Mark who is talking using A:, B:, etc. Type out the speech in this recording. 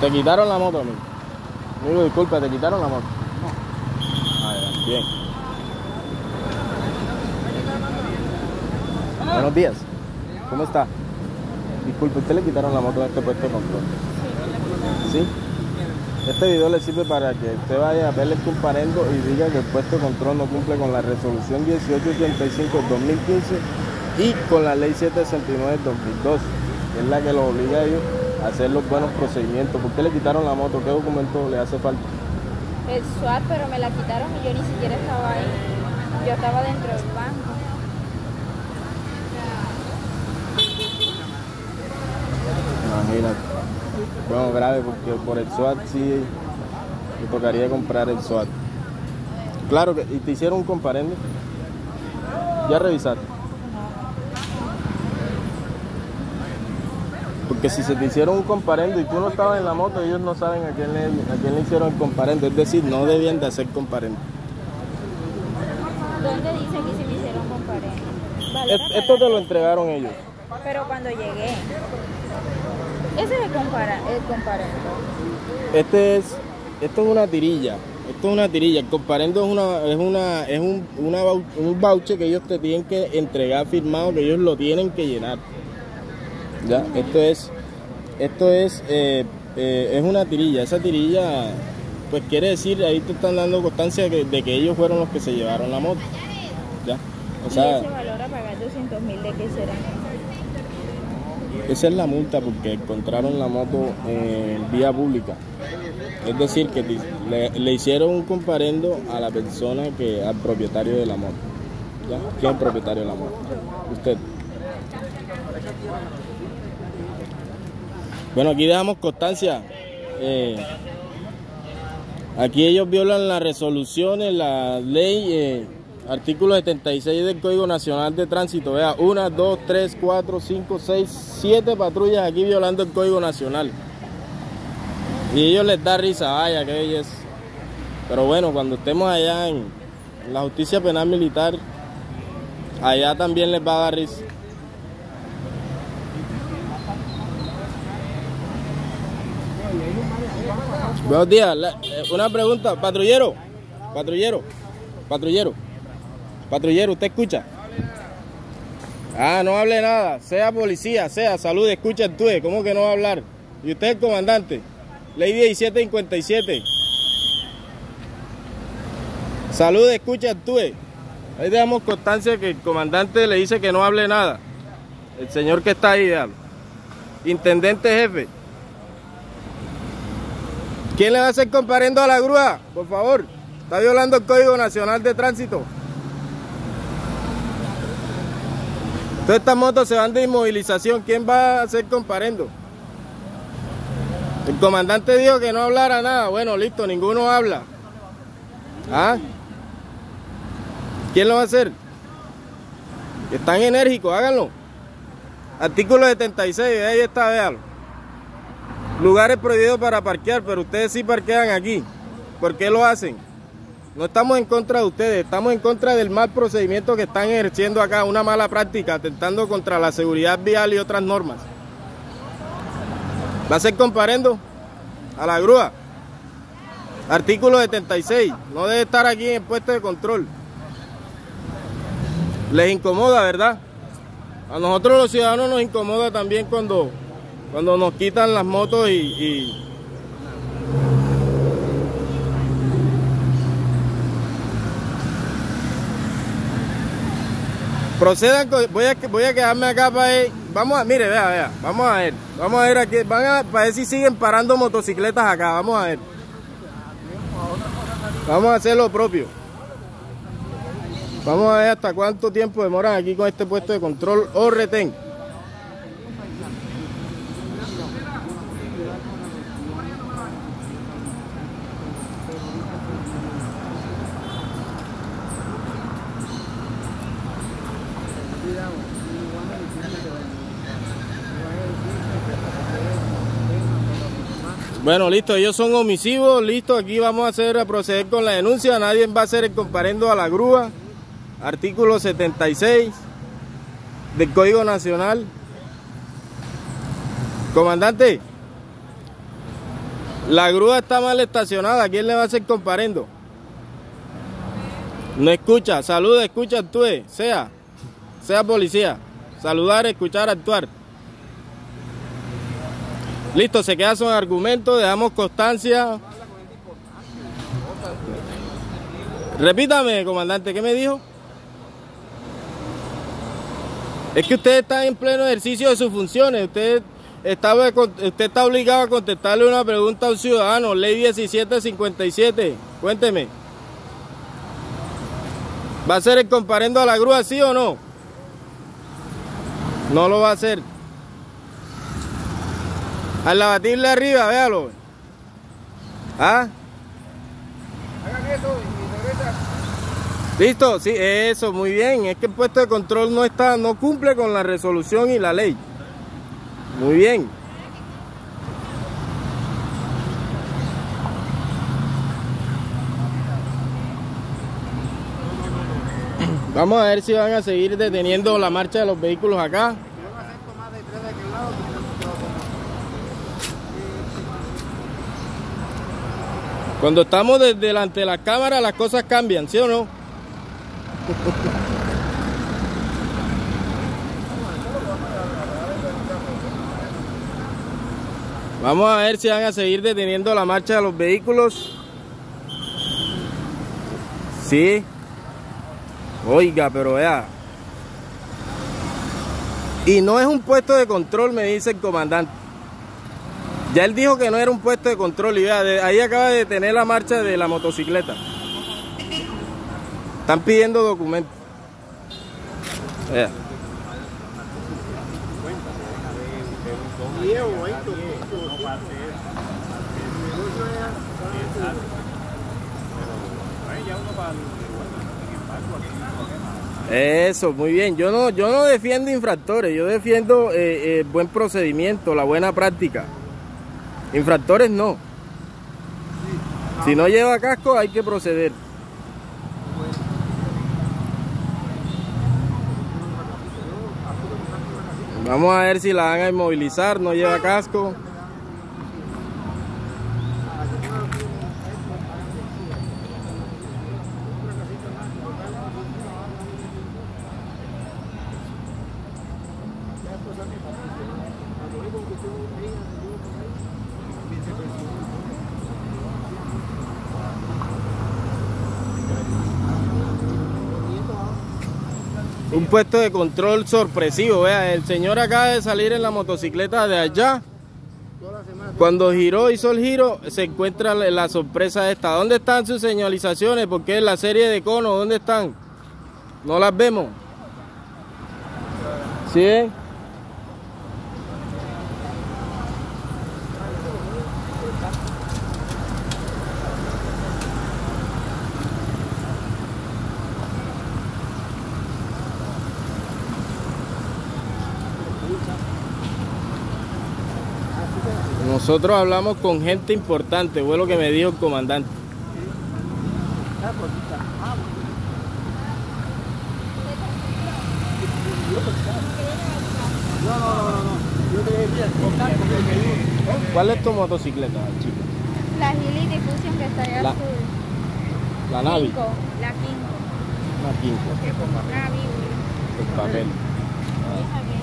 A: Te quitaron la moto, amigo. Amigo, disculpa, te quitaron la moto. Ah, ya, bien. Buenos días. ¿Cómo está? Disculpe, ¿usted le quitaron la moto a este puesto de control? ¿Sí? Este video le sirve para que usted vaya a verle el comparendo y diga que el puesto de control no cumple con la resolución 1885 del 2015 y con la ley 769 del 2002, que es la que lo obliga a ellos hacer los buenos procedimientos. ¿Por qué le quitaron la moto? ¿Qué documento le hace falta?
B: El SWAT, pero me la quitaron y yo ni siquiera estaba ahí. Yo estaba dentro del banco.
A: Imagínate. Bueno, grave porque por el SWAT sí me tocaría comprar el SWAT. Claro que, y te hicieron un comparendo. Ya revisaste. Porque si se te hicieron un comparendo y tú no estabas en la moto, ellos no saben a quién le, a quién le hicieron el comparendo. Es decir, no debían de hacer comparendo.
B: ¿Dónde dice que se me hicieron comparendo?
A: Es- Esto te lo entregaron ellos.
B: Pero cuando llegué. Ese es el, compara el comparendo.
A: Este es, esto es una tirilla. Esto es una tirilla. El comparendo es una, es una, es un, una un voucher que ellos te tienen que entregar firmado, que ellos lo tienen que llenar. Ya, esto es, esto es, eh, eh, es una tirilla. Esa tirilla, pues quiere decir, ahí te están dando constancia de que, de que ellos fueron los que se llevaron la moto. Ya, o sea.
B: y ese valor a pagar 200 mil de qué será.
A: Esa es la multa porque encontraron la moto en vía pública. Es decir, que le hicieron un comparendo a la persona que al propietario de la moto. ¿Ya? ¿Quién es el propietario de la moto? Usted. Bueno, aquí dejamos constancia. Eh, aquí ellos violan las resoluciones, la ley, eh, artículo 76 del Código Nacional de Tránsito. Vea, una, dos, tres, cuatro, cinco, seis, siete patrullas aquí violando el Código Nacional. Y ellos les da risa, vaya, qué belleza. Pero bueno, cuando estemos allá en la justicia penal militar, allá también les va a dar risa. Buenos días. Eh, una pregunta, patrullero, patrullero, patrullero, patrullero, ¿usted escucha? Ah, no hable nada, sea policía, sea salud, escucha el TUE, ¿cómo que no va a hablar? ¿Y usted es comandante? Ley 1757. Salud, escucha el TUE. Ahí damos constancia que el comandante le dice que no hable nada. El señor que está ahí. Intendente jefe. ¿Quién le va a hacer comparendo a la grúa? Por favor. Está violando el Código Nacional de Tránsito. Todas estas motos se van de inmovilización. ¿Quién va a hacer comparendo? El comandante dijo que no hablara nada. Bueno, listo, ninguno habla. ¿Ah? ¿Quién lo va a hacer? Están enérgicos, háganlo. Artículo 76, ahí está, véalo. Lugares prohibidos para parquear, pero ustedes sí parquean aquí. ¿Por qué lo hacen? No estamos en contra de ustedes, estamos en contra del mal procedimiento que están ejerciendo acá, una mala práctica, atentando contra la seguridad vial y otras normas. ¿Va a ser comparendo a la grúa? Artículo 76, no debe estar aquí en el puesto de control. Les incomoda, ¿verdad? A nosotros los ciudadanos nos incomoda también cuando, cuando nos quitan las motos y, procedan voy a voy a quedarme acá para ver, vamos a mire vea vea vamos a ver vamos a ver aquí van a para ver si siguen parando motocicletas acá vamos a ver. Vamos a hacer lo propio. Vamos a ver hasta cuánto tiempo demoran aquí con este puesto de control o retén Bueno, listo, ellos son omisivos, listo, aquí vamos a hacer a proceder con la denuncia, nadie va a hacer el comparendo a la grúa, artículo 76 del Código Nacional. Comandante, La grúa está mal estacionada. ¿Quién le va a hacer comparendo? No escucha. Saluda, escucha, actúe. Sea. Sea policía. Saludar, escuchar, actuar. Listo, se queda son argumento. Dejamos constancia. Repítame, comandante, ¿qué me dijo? Es que usted está en pleno ejercicio de sus funciones. Usted está, usted está obligado a contestarle una pregunta a un ciudadano. Ley 1757. Cuénteme. ¿Va a hacer el comparendo a la grúa, sí o no? No lo va a hacer. Al batirle arriba, véalo. ¿Ah? Hagan eso y regresa. Listo, sí, eso, muy bien. Es que el puesto de control no está, no cumple con la resolución y la ley. Muy bien. Vamos a ver si van a seguir deteniendo la marcha de los vehículos acá. Cuando estamos delante de la cámara las cosas cambian, ¿sí o no? Vamos a ver si van a seguir deteniendo la marcha de los vehículos. Sí. Oiga, pero vea. Y no es un puesto de control, me dice el comandante. Ya él dijo que no era un puesto de control y vea, ahí acaba de detener la marcha de la motocicleta. Están pidiendo documentos. Vea. Eso, muy bien. Yo no, yo no defiendo infractores, yo defiendo eh, eh, buen procedimiento, la buena práctica. Infractores no. Si no lleva casco hay que proceder. Vamos a ver si la van a inmovilizar, no lleva casco. Un puesto de control sorpresivo, vea, el señor acaba de salir en la motocicleta de allá. Cuando giró, hizo el giro, se encuentra la sorpresa esta. ¿Dónde están sus señalizaciones? Porque es la serie de conos, ¿dónde están? No las vemos. ¿Sí? Nosotros hablamos con gente importante, fue lo que me dijo el comandante. ¿Cuál es tu motocicleta, chico?
B: La Gili Diffusion que está allá
A: la,
B: azul.
A: La Navi.
B: Quinco, la Quinco.
A: Una Quinco.
B: Navi.
A: El papel.
B: Con